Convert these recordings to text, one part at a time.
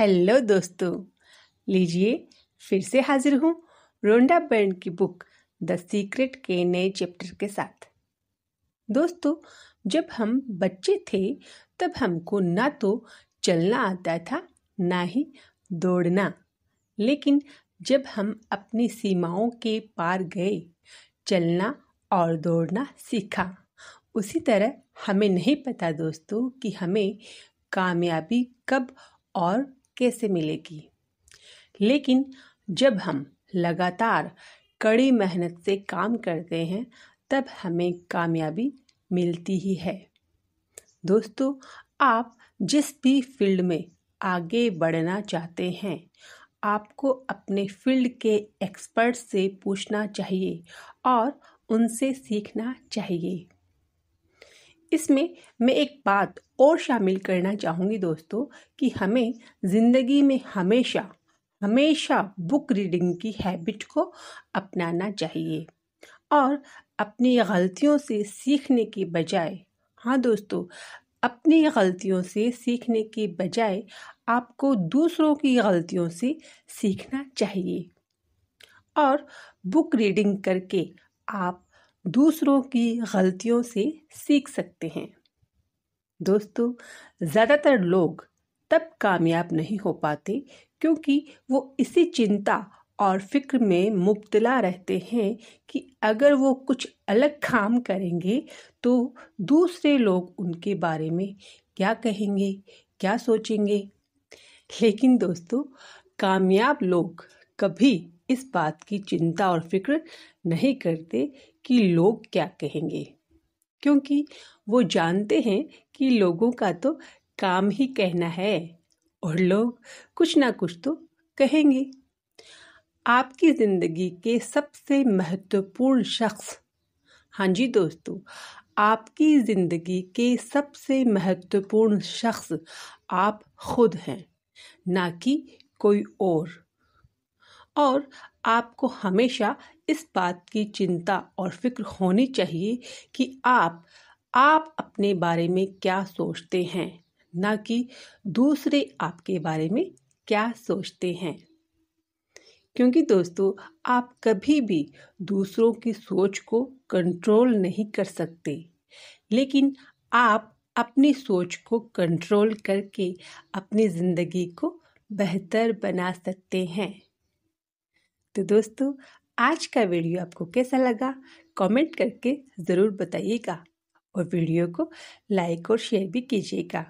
Hello दोस्तों, लीजिए फिर से हाजिर हूँ रोंडा बैंड की बुक द सीक्रेट के नए चैप्टर के साथ। दोस्तों, जब हम बच्चे थे, तब हमको ना तो चलना आता था, ना ही दौड़ना। लेकिन जब हम अपनी सीमाओं के पार गए, चलना और दौड़ना सीखा। उसी तरह हमें नहीं पता दोस्तों कि हमें कामयाबी कब और कैसे मिलेगी? लेकिन जब हम लगातार कड़ी मेहनत से काम करते हैं, तब हमें कामयाबी मिलती ही है। दोस्तों, आप जिस भी फ़ील्ड में आगे बढ़ना चाहते हैं, आपको अपने फ़ील्ड के एक्सपर्ट से पूछना चाहिए और उनसे सीखना चाहिए। इसमें मैं एक बात और शामिल करना चाहूँगी दोस्तों, कि हमें ज़िंदगी में हमेशा हमेशा बुक रीडिंग की हैबिट को अपनाना चाहिए और अपनी गलतियों से सीखने की बजाय हाँ दोस्तों, अपनी गलतियों से सीखने के बजाय आपको दूसरों की गलतियों से सीखना चाहिए और बुक रीडिंग करके आप दूसरों की गलतियों से सीख सकते हैं। दोस्तों, ज़्यादातर लोग तब कामयाब नहीं हो पाते क्योंकि वो इसी चिंता और फ़िक्र में मुब्तला रहते हैं कि अगर वो कुछ अलग काम करेंगे तो दूसरे लोग उनके बारे में क्या कहेंगे, क्या सोचेंगे। लेकिन दोस्तों, कामयाब लोग कभी इस बात की चिंता और फ़िक्र नहीं करते कि लोग क्या कहेंगे, क्योंकि वो जानते हैं कि लोगों का तो काम ही कहना है और लोग कुछ ना कुछ तो कहेंगे। आपकी ज़िंदगी के सबसे महत्वपूर्ण शख्स हाँ जी दोस्तों, आपकी ज़िंदगी के सबसे महत्वपूर्ण शख्स आप खुद हैं, ना कि कोई और। और आपको हमेशा इस बात की चिंता और फ़िक्र होनी चाहिए कि आप आप अपने बारे में क्या सोचते हैं, न कि दूसरे आपके बारे में क्या सोचते हैं। क्योंकि दोस्तों, आप कभी भी दूसरों की सोच को कंट्रोल नहीं कर सकते, लेकिन आप अपनी सोच को कंट्रोल करके अपनी ज़िंदगी को बेहतर बना सकते हैं। तो दोस्तों, आज का वीडियो आपको कैसा लगा? कमेंट करके ज़रूर बताइएगा और वीडियो को लाइक और शेयर भी कीजिएगा।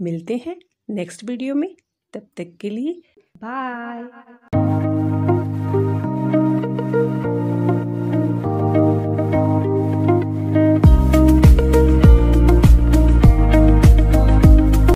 मिलते हैं नेक्स्ट वीडियो में। तब तक के लिए बाय।